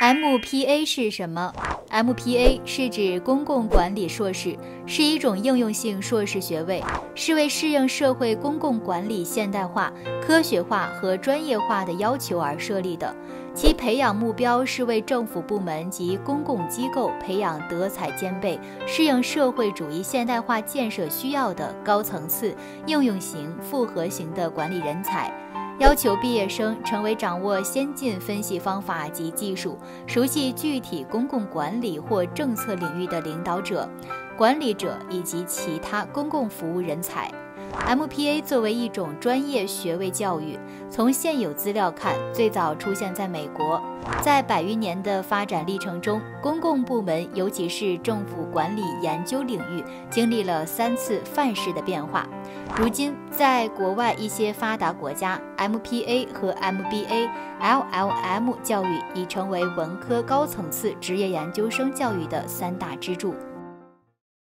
MPA 是什么？MPA 是指公共管理硕士，是一种应用性硕士学位，是为适应社会公共管理现代化、科学化和专业化的要求而设立的。其培养目标是为政府部门及公共机构培养德才兼备、适应社会主义现代化建设需要的高层次、应用型、复合型的管理人才。要求毕业生成为掌握先进分析方法及技术、熟悉具体公共管理或政策领域的领导者、管理者以及其他公共服务人才。MPA 作为一种专业学位教育，从现有资料看，最早出现在美国。在百余年的发展历程中，公共部门，尤其是政府管理研究领域，经历了三次范式的变化。如今，在国外一些发达国家，MPA 和 MBA、LLM 教育已成为文科高层次职业研究生教育的三大支柱。